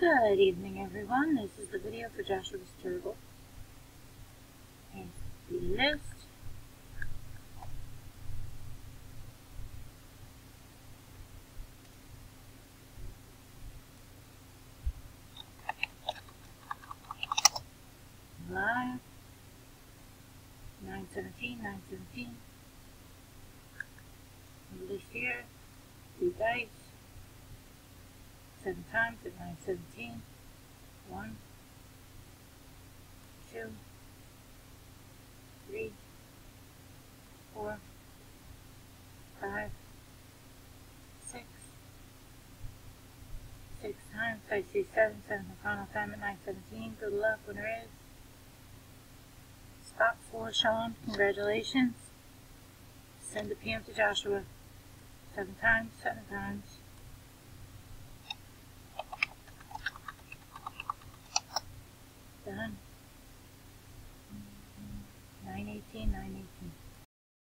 Good evening, everyone. This is the video for Joshua's Turtle. And the list. Live. 917, 917. Release here. Two dice seven times at 917. One, two, three, four, five, six, six times. I see seven, seven the final time at 917. Good luck, winner is. Spot four, Sean. Congratulations. Send a PM to Joshua. Seven times, seven times. 1990